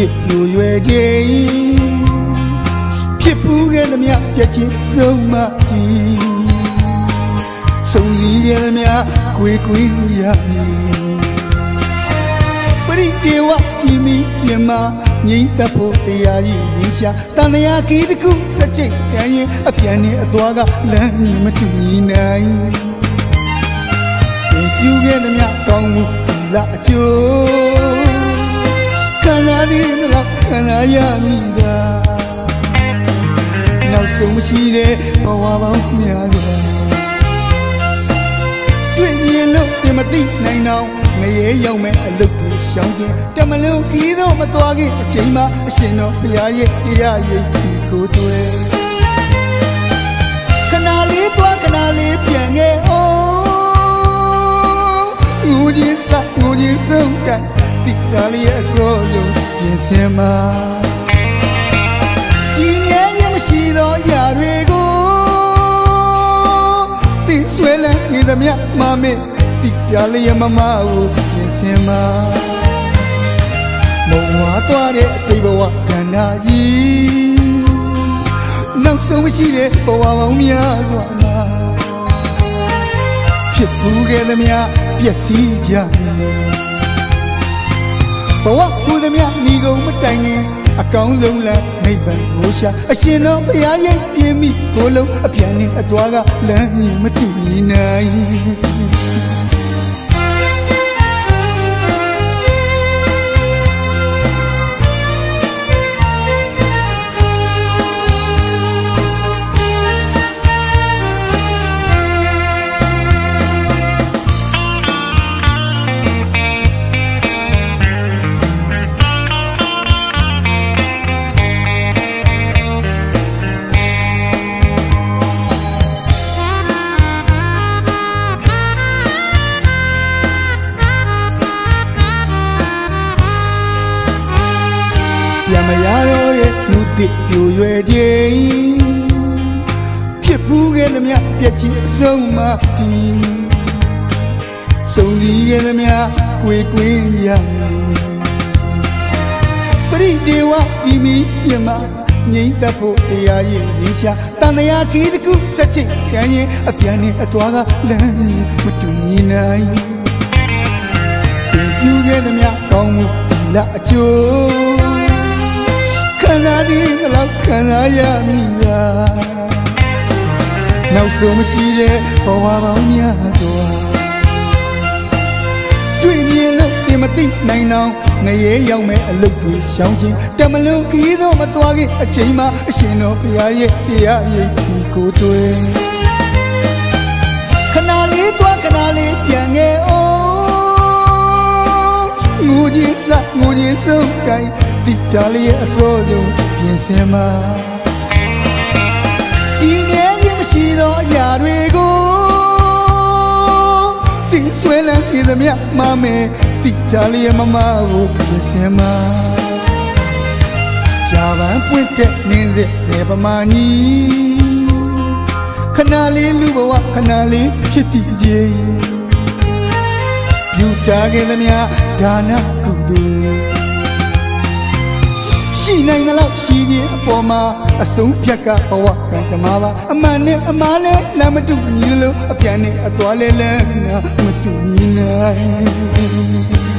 တစ်ပြိုရွယ်ခြင်းဖြစ်ပူးခဲ့သမျှပြည့်ချင်းဆုံးမတည်ဆုံးစည်းခဲ့သမျှကိုယ်ကိုယ်ရမည်ပရိတေဝပြင်းပြီးပြမငိမ့်သက်ဖို့တရားကြီးရင်းရှာတန်တရားခီးတစ်ခုစက်ချိတ်ချမ်းရင်အပြန်နဲ့အသွားကလမ်းမြင်မတူညီနိုင်ပြုခဲ့သမျှကောင်းမှုလာအကျိုး ခန္ဓာဒီလောက်ခန္ဓာရမိတာနောက်ဆုံးမရှိတဲ့ဘဝပေါင်းများစွာတွေ့မြင်လို့ပြမသိနိုင်တော့ငရဲရောက်မဲ့အလုတ်ကိုရှောင်းခြင်းတမလုံးခီးတော့မသွားခင်အချိန်မှအရှင်တော်ဘုရားရဲ့တရားရိပ်ဒီကိုတွေ့ တိတ်တာလေးရဲ့အစိုးလုံးပြင်ဆင်မှာဒီမြဲရင်မရှိတော့ຢာတွေကိုတင်းဆွဲလန်းနေသမျှမမေ့တိတ်တာလေးရဲ့မမကိုပြင်ဆင်မှာမုံဝါသွားတဲ့အတိတ်ဘဝကန္နာကြီးနောက်ဆုံးမရှိတဲ့ဘဝပေါင်းများစွာမှာဖြစ်ပူးခဲ့သမျှပျက်စီးကြ ဘဝပူသမျှမိကုန်မတိုင်ခင်အကောင်းဆုံးလမ်းနိဗ္ဗာန်ကိုရှာအရှင်တော်ဘုရားရဲ့ပြင်းမိကိုလုံးအပြန်နဲ့အသွားကလမ်းမြင်မတူညီနိုင် မရတော့တဲ့လူတစ်ပြိုရွယ်ခြင်းဖြစ်ပူးခဲ့သမျှပြက်ချီအဆုံးမတည်စုံစည်းခဲ့သမျှကိုယ်ကိုယ်ရမည်ပရိဒေဝဒီမီယမငိမ့်သက်ဖို့တရားရည်ရင်းရှာတန်တရားခီးတစ်ခုစက်ချိတ်ခံရင်အပြန်နဲ့အသွားကလမ်းကြီးမတူညီနိုင်ပြုခဲ့သမျှကောင်းမှုလာအကျိုး ခန္ဓာဒီလောက်ခန္ဓာရမိရာနောက်ဆုံးမရှိတဲ့ဘဝပေါင်းများစွာတွေ့မြင်လို့တင်မသိနိုင်တော့ငရဲရောက်မဲ့အလုတ်တွေရှောင်းခြင်းတမလုံးခီးတော့မသွားခင်အချိန်မှအရှင်တော်ဘုရားရဲ့တရားရိပ်ဒီကိုတွေ့ခဏလေးသွားခဏလေးပြန်ခဲ့အောင်ငူကြီးစငူကြီးဆုံးတိုင်း တိတာလေးရဲ့အစိုးဆုံးပြင်ဆင်မှာဒီငယ်ရင်မရှိတော့အရာတွေကိုတင်းဆွဲလန်းနေသမျှမမဲတိတာလေးရဲ့မမကိုပြင်ဆင်မှာရှားပန်းပွင့်တဲ့နင်းတဲ့လေပမာကြီးခဏလေးလူဘဝခဏလေးဖြစ်တည်ခြင်းယူတာခဲ့သမျှဒါနကုသိုလ် ရှိနိုင်သလောက်ရှိခြင်းအပေါ်မှာအဆုံးဖြတ်ကဘဝကံကြမှာပါအမှန်နဲ့အမှားလဲလမ်းမတူညီလို့အပြန်နဲ့အသွားလဲလဲမတူညီနိုင်